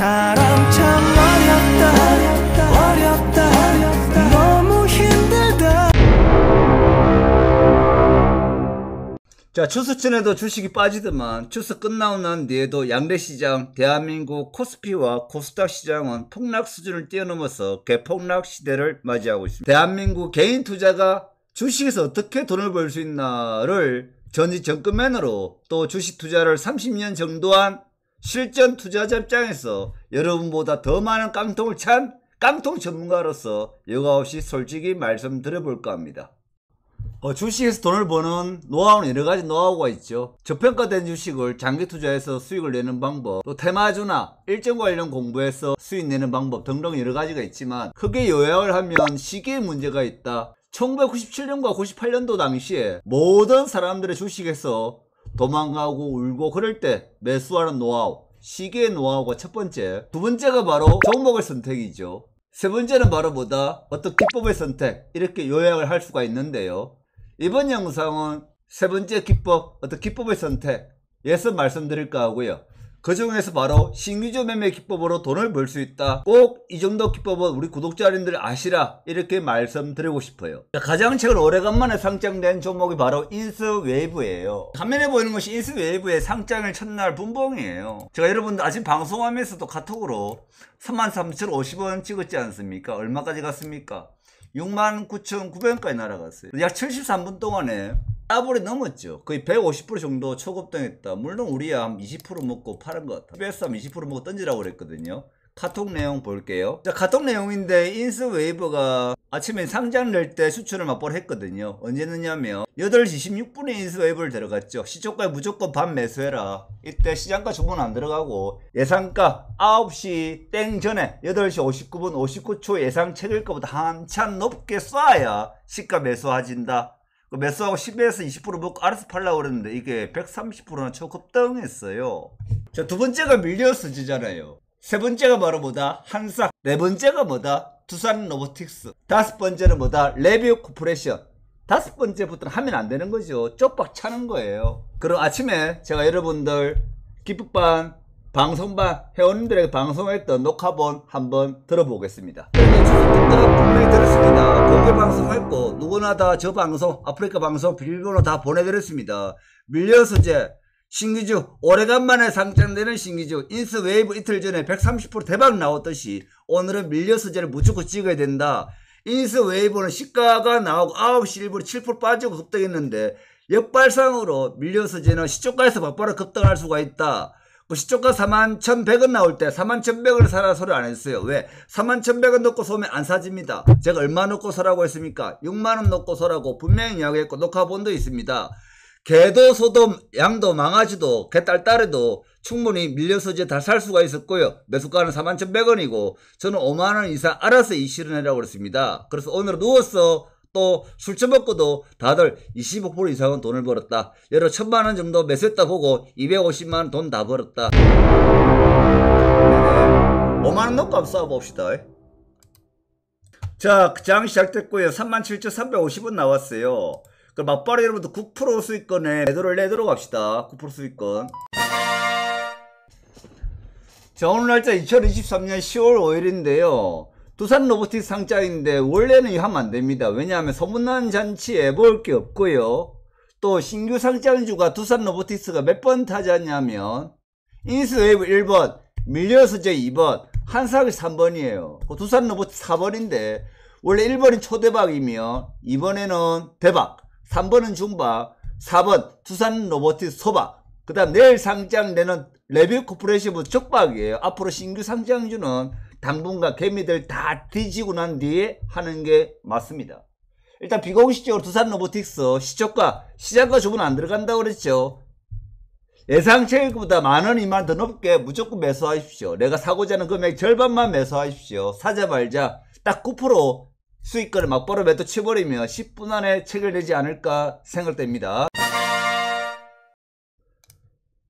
사람 참 어렵다. 어렵다. 너무 힘들다. 자, 추수 전에도 주식이 빠지더만 추수 끝나고 난 뒤에도 양대시장, 대한민국 코스피와 코스닥 시장은 폭락 수준을 뛰어넘어서 개폭락 시대를 맞이하고 있습니다. 대한민국 개인 투자가 주식에서 어떻게 돈을 벌 수 있나를 전지 정금맨으로 또 주식 투자를 30년 정도 한 실전 투자자 입장에서 여러분보다 더 많은 깡통을 찬 깡통 전문가로서 여과 없이 솔직히 말씀드려볼까 합니다. 어, 주식에서 돈을 버는 노하우는 여러 가지 노하우가 있죠. 저평가된 주식을 장기 투자해서 수익을 내는 방법, 또 테마주나 일정 관련 공부해서 수익 내는 방법 등등 여러 가지가 있지만 크게 요약을 하면 시기에 문제가 있다. 1997년과 98년도 당시에 모든 사람들의 주식에서 도망가고 울고 그럴 때 매수하는 노하우, 시기의 노하우가 첫 번째. 두 번째가 바로 종목의 선택이죠. 세 번째는 바로 뭐다? 어떤 기법의 선택. 이렇게 요약을 할 수가 있는데요. 이번 영상은 세 번째 기법, 어떤 기법의 선택에서 말씀드릴까 하고요. 그 중에서 바로 신규주 매매 기법으로 돈을 벌 수 있다. 꼭 이 정도 기법은 우리 구독자님들 아시라 이렇게 말씀드리고 싶어요. 자, 가장 최근 오래간만에 상장된 종목이 바로 인스웨이브예요. 화면에 보이는 것이 인스웨이브의 상장일 첫날 분봉이에요. 제가 여러분들 아침 방송하면서도 카톡으로 33,050원 찍었지 않습니까? 얼마까지 갔습니까? 69,900원까지 날아갔어요. 약 73분 동안에 따블이 넘었죠. 거의 150% 정도 초급등했다. 물론 우리야 한20% 먹고 파는 것 같아. 베스 한20% 먹고 던지라고 그랬거든요. 카톡 내용 볼게요. 자, 카톡 내용인데 인스웨이버가 아침에 상장 낼 때 수출을 맛보를 했거든요. 언제 넣냐면 8시 16분에 인스웨이버를 들어갔죠. 시초가에 무조건 반 매수해라. 이때 시장가 주문 안 들어가고 예상가 9시 땡 전에 8시 59분 59초 예상 책일거보다 한참 높게 쏴야 시가 매수하진다. 그 매수하고 10에서 20% 먹고 알아서 팔라고 그랬는데 이게 130%나 초급등했어요. 자, 두 번째가 밀리의 서재잖아요. 세 번째가 바로 뭐다? 한싹. 네 번째가 뭐다? 두산 로보틱스. 다섯 번째는 뭐다? 레뷰 코퍼레이션. 다섯 번째부터는 하면 안 되는 거죠. 쪽박 차는 거예요. 그럼 아침에 제가 여러분들 기법반 방송반 회원님들에게 방송했던 녹화본 한번 들어보겠습니다. 분명히 들었습니다. 공개 방송했고 누구나 다 저 방송 아프리카 방송 비밀번호 다 보내드렸습니다. 밀리의 서재 신규주 오래간만에 상장되는 신규주 인스웨이브 이틀 전에 130% 대박 나왔듯이 오늘은 밀리의 서재를 무조건 찍어야 된다. 인스웨이브는 시가가 나오고 9시 1분에 7% 빠지고 급등했는데 역발상으로 밀리의 서재는 시초가에서 바로 급등할 수가 있다. 뭐 시초가 41,100원 나올 때 41,100원을 사라 소리 안 했어요. 왜? 41,100원 넣고 사면 안 사집니다. 제가 얼마 넣고 사라고 했습니까? 6만원 넣고 서라고 분명히 이야기했고 녹화본도 있습니다. 개도 소도 양도 망아지도 개딸딸에도 충분히 밀려서 이제 다살 수가 있었고요. 매수가는 41,100원이고 저는 5만원 이상 알아서 이 실현해라고 그랬습니다. 그래서 오늘 누워서 또술 처먹고도 다들 25% 이상은 돈을 벌었다. 여러 천만 원 정도 매수했다 보고 250만 원 돈 다 벌었다. 5만 원 넣고 한번 싸워봅시다. 자, 장 시작됐고요. 37,350원 나왔어요. 그 막바로 여러분들 9% 수익권에 매도를 내도록 합시다. 9% 수익권. 자, 오늘 날짜 2023년 10월 5일인데요. 두산 로보틱스 상장인데 원래는 이거 하면 안 됩니다. 왜냐하면 소문난 잔치에 볼게 없고요. 또 신규 상장주가 두산 로보틱스가 몇 번 타자냐면 인스웨이브 1번, 밀리의 서재 2번, 한싹이 3번이에요. 그 두산 로보틱스 4번인데 원래 1번이 초대박이면 이번에는 대박, 3번은 중박, 4번 두산 로보틱스 소박, 그 다음 내일 상장되는 레뷰 코퍼레이션 쪽박이에요. 앞으로 신규 상장주는 당분간 개미들 다 뒤지고 난 뒤에 하는 게 맞습니다. 일단 비공식적으로 두산 로보틱스 시초가 시장가 주문 안 들어간다고 그랬죠. 예상체결액보다 만원 이만원 더 높게 무조건 매수하십시오. 내가 사고자 하는 금액 절반만 매수하십시오. 사자마자 딱 9% 수익권을 막바로 매도 치버리면 10분 안에 체결되지 않을까 생각됩니다.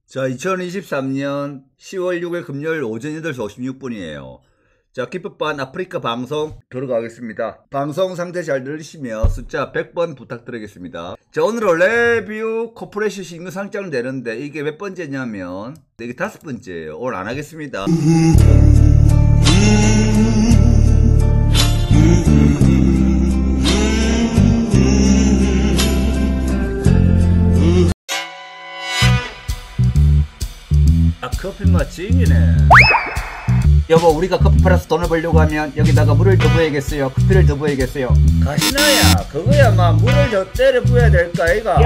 자, 2023년 10월 6일 금요일 오전 8시 56분이에요. 자, 기법반 아프리카 방송 들어가겠습니다. 방송 상태 잘 들리시면 숫자 100번 부탁드리겠습니다. 자, 오늘은 레뷰 코퍼레이션 신규 상장 되는데 이게 몇 번째냐면 이게 다섯 번째예요. 오늘 안 하겠습니다. 아, 커피 맛 찡이네. 여보 우리가 커피 팔아서 돈을 벌려고 하면 여기다가 물을 더 부어야겠어요. 커피를 더 부어야겠어요. 가시나야 그거야 막 물을 더 때려 부어야 될까 아이가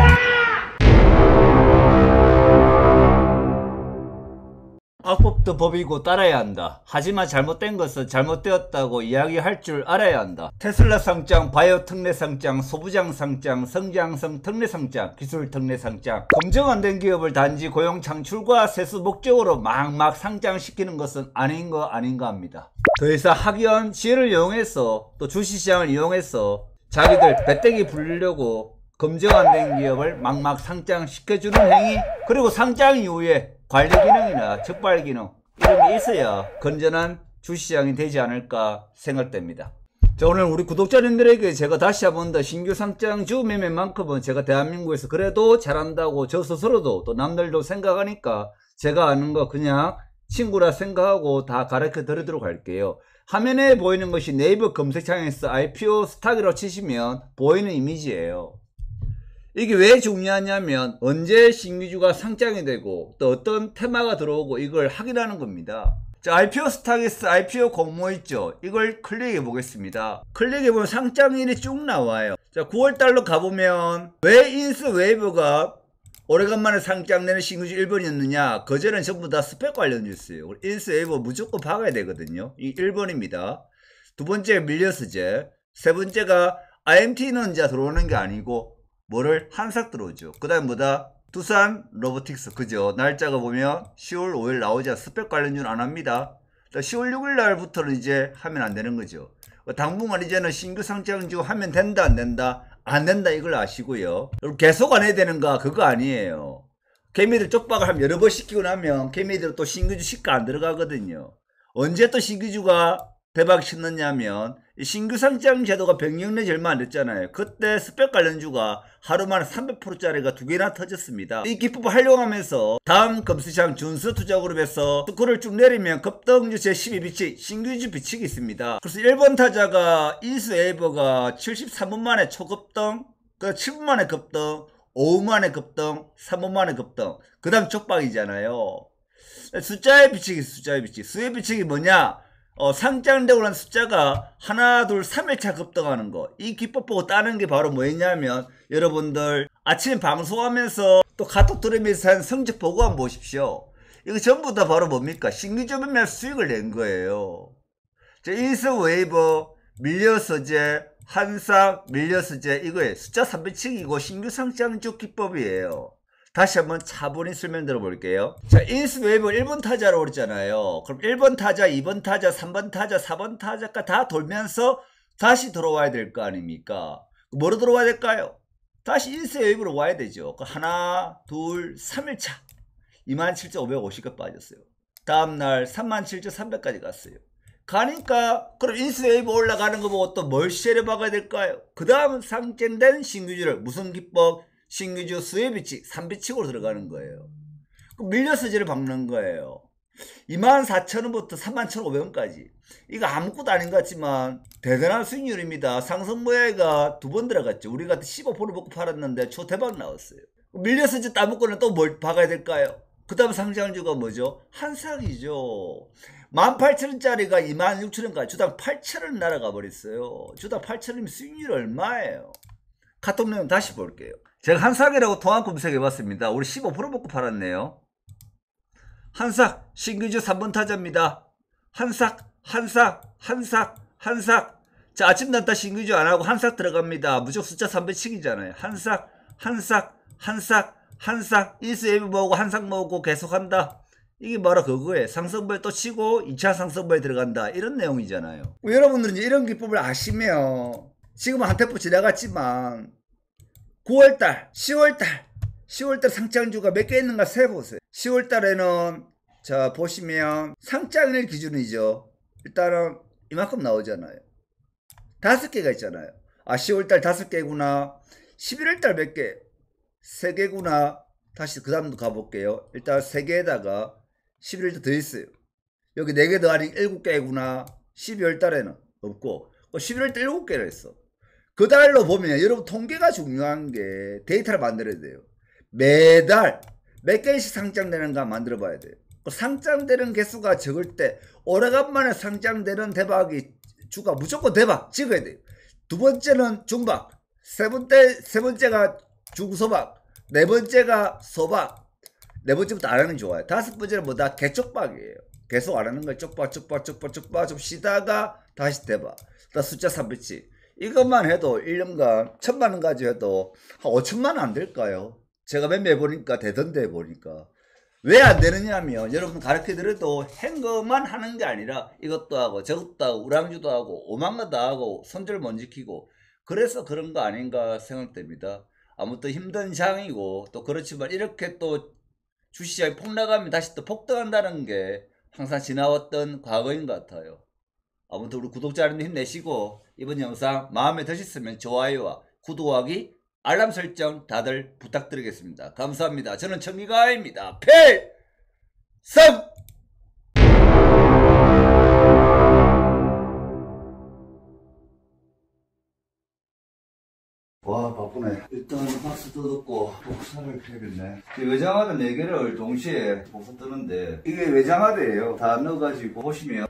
악법도 법이고 따라야 한다. 하지만 잘못된 것은 잘못되었다고 이야기할 줄 알아야 한다. 테슬라 상장, 바이오 특례 상장, 소부장 상장, 성장성 특례 상장, 기술 특례 상장. 검증 안 된 기업을 단지 고용 창출과 세수 목적으로 막막 상장시키는 것은 아닌 거 아닌가 합니다. 더해서 학연 지혜를 이용해서 또 주식시장을 이용해서 자기들 배때기 불리려고 검증 안 된 기업을 막막 상장시켜주는 행위 그리고 상장 이후에 관리 기능이나 적발 기능 이런 게 있어야 건전한 주시장이 되지 않을까 생각됩니다. 자 오늘 우리 구독자님들에게 제가 다시 한 번 더 신규 상장 주 매매만큼은 제가 대한민국에서 그래도 잘한다고 저 스스로도 또 남들도 생각하니까 제가 아는 거 그냥 친구라 생각하고 다 가르쳐 드리도록 할게요. 화면에 보이는 것이 네이버 검색창에서 IPO 스타기로 치시면 보이는 이미지예요. 이게 왜 중요하냐면 언제 신규주가 상장이 되고 또 어떤 테마가 들어오고 이걸 확인하는 겁니다. 자, IPO stock에서 IPO 공모 있죠. 이걸 클릭해 보겠습니다. 클릭해 보면 상장일이 쭉 나와요. 자, 9월 달로 가보면 왜 인스 웨이브가 오래간만에 상장되는 신규주 1번이었느냐? 그전엔 전부 다 스팩 관련 뉴스예요. 인스 웨이브 무조건 박아야 되거든요. 이 1번입니다. 두 번째 밀리의 서재. 세 번째가 IMT는 이제 들어오는 게 아니고 뭐를 한싹 들어오죠. 그 다음 뭐다? 두산 로보틱스 그죠? 날짜가 보면 10월 5일 나오자 스팩 관련주는 안 합니다. 10월 6일 날부터는 이제 하면 안 되는 거죠. 당분간 이제는 신규 상장주 하면 된다 안 된다? 안 된다 이걸 아시고요. 계속 안 해야 되는가? 그거 아니에요. 개미들 쪽박을 한 여러 번 시키고 나면 개미들 또 신규주 시가 안 들어가거든요. 언제 또 신규주가 대박 신느냐면 신규 상장 제도가 병력내 얼마 안 됐잖아요. 그때 스펙 관련주가 하루 만에 300%짜리가 두 개나 터졌습니다. 이 기법을 활용하면서 다음 금수장 준수 투자그룹에서 스코를 쭉 내리면 급등주 제12비치 신규주 비치기 있습니다. 그래서 1번 타자가 인수 에이버가 73분 만에 초급등 그 7분 만에 급등 5분 만에 급등 3분 만에 급등 그 다음 촉박이잖아요. 숫자의 비치기 숫자의 비치기 수의 비치기 뭐냐 어, 상장되고 난 숫자가 하나, 둘, 3일차 급등하는 거. 이 기법 보고 따는 게 바로 뭐였냐면, 여러분들, 아침에 방송하면서 또 카톡 들으면서 한 성적 보고 한번 보십시오. 이거 전부 다 바로 뭡니까? 신규조 매매 수익을 낸 거예요. 인스 웨이버, 밀리의 서재, 한싹, 밀리의 서재, 이거에 숫자 300칙이고 신규 상장주 기법이에요. 다시 한번 차분히 설명 들어볼게요. 자, 인스 웨이브 1번 타자로 그랬잖아요. 그럼 1번 타자, 2번 타자, 3번 타자, 4번 타자가 다 돌면서 다시 들어와야 될 거 아닙니까? 뭐로 들어와야 될까요? 다시 인스 웨이브로 와야 되죠. 그 하나, 둘, 3일차. 27,550가 빠졌어요. 다음날 37,300까지 갔어요. 가니까 그럼 인스 웨이브 올라가는 거 보고 또 뭘 시를 박아야 될까요? 그 다음 상장된 신규주를 무슨 기법? 신규주 수혜비칙 3비칙으로 들어가는 거예요. 밀려서 지를 박는 거예요. 24,000원부터 31,500원까지. 이거 아무것도 아닌 것 같지만 대단한 수익률입니다. 상승 모야가 두 번 들어갔죠. 우리가 15% 먹고 팔았는데 초 대박 나왔어요. 밀려서지 따먹고는 또 뭘 박아야 될까요? 그 다음 상장주가 뭐죠? 한상이죠. 18,000원짜리가 26,000원까지 주당 8,000원 날아가 버렸어요. 주당 8,000원이면 수익률 얼마예요? 카톡 내용 다시 볼게요. 제가 한삭이라고 통합 검색해봤습니다. 우리 15% 먹고 팔았네요. 한삭 신규주 3번 타자입니다. 한삭 한삭 한삭 한삭 자 아침 단타 신규주 안하고 한삭 들어갑니다. 무조건 숫자 300씩이잖아요. 한삭 한삭 한삭 한삭 인스 앱 모으고 한삭 모으고 계속한다. 이게 바로 그거예요. 상승부에 또 치고 2차 상승부에 들어간다. 이런 내용이잖아요. 여러분들은 이런 기법을 아시면 지금은 한테포 지나갔지만 9월달, 10월달, 10월달 상장주가 몇 개 있는가 세보세요. 10월달에는 자 보시면 상장일 기준이죠. 일단은 이만큼 나오잖아요. 다섯 개가 있잖아요. 아 10월달 다섯 개구나. 11월달 몇 개? 세 개구나. 다시 그 다음도 가볼게요. 일단 세 개에다가 11월달 더 있어요. 여기 네 개 더하니 일곱 개구나. 12월 달에는 없고 11월 달 일곱 개를 했어. 그 달로 보면 여러분 통계가 중요한 게 데이터를 만들어야 돼요. 매달 몇 개씩 상장되는가 만들어 봐야 돼요. 그 상장되는 개수가 적을 때 오래간만에 상장되는 대박이 주가 무조건 대박 찍어야 돼요. 두 번째는 중박, 세 번째 세 번째가 중소박, 네 번째가 소박, 네 번째부터 안 하는 게 좋아요. 다섯 번째는 뭐다 개쪽박이에요. 계속 안 하는 걸 쪽박 쪽박 쪽박 쪽박 좀 쉬다가 다시 대박. 다 숫자 3배치. 이것만 해도 1년간 천만 원 가지고 해도 한 5천만 원 안 될까요? 제가 매매 보니까 되던데 보니까 왜 안 되느냐면 여러분 가르쳐 드려도 행거만 하는 게 아니라 이것도 하고 저것도 하고 우랑주도 하고 오만가도 하고 손절 못 지키고 그래서 그런 거 아닌가 생각됩니다. 아무튼 힘든 상황이고 또 그렇지만 이렇게 또 주시장이 폭락하면 다시 또 폭등한다는 게 항상 지나왔던 과거인 것 같아요. 아무튼 우리 구독자 여러분 힘내시고 이번 영상 마음에 드셨으면 좋아요와 구독하기 알람 설정 다들 부탁드리겠습니다. 감사합니다. 저는 청기가입니다. 필승! 와 바쁘네 일단 박스 뜯었고 복사를 해야겠네 외장하드 4개를 동시에 복사 뜨는데 이게 외장하드예요 다 넣어가지고 보시면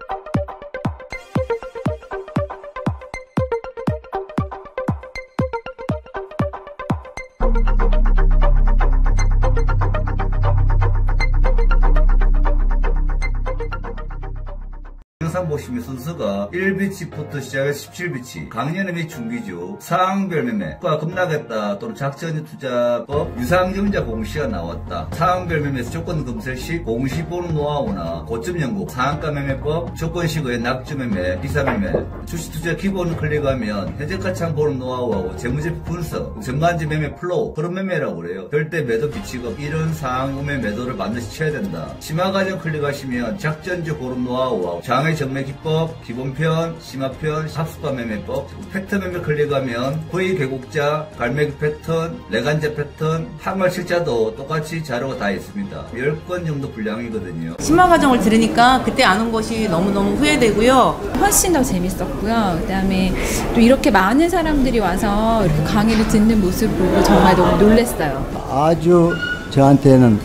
영상 보시면 순서가 1비치부터 시작해서 17비치 강연의 및 중기주 상황별 매매 가 급락했다 또는 작전 투자법 유상증자 공시가 나왔다. 상황별 매매에서 조건 검색 시 공시 보는 노하우나 고점 연구 상한가 매매법 조건식의 낙점 매매 비사 매매 주식 투자 기본을 클릭하면 현재 가치한 보는 노하우하고 재무제표 분석 전반지 매매 플로우 그런 매매라고 그래요. 절대 매도 비치급 이런 상황의 매도를 반드시 쳐야 된다. 심화 과정 클릭하시면 작전주 고른 노하우하고 장의 정매 기법, 기본편, 심화편, 합수가 매매법, 패턴 매매 클릭하면 거의 계곡자, 갈매기 패턴, 레간제 패턴, 항말 실자도 똑같이 자료가 다 있습니다. 10건 정도 분량이거든요. 심화 과정을 들으니까 그때 안온 것이 너무너무 후회되고요. 훨씬 더 재밌었고요. 그다음에 또 이렇게 많은 사람들이 와서 이렇게 강의를 듣는 모습 보고 정말 너무 놀랐어요. 아주 저한테는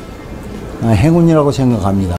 행운이라고 생각합니다.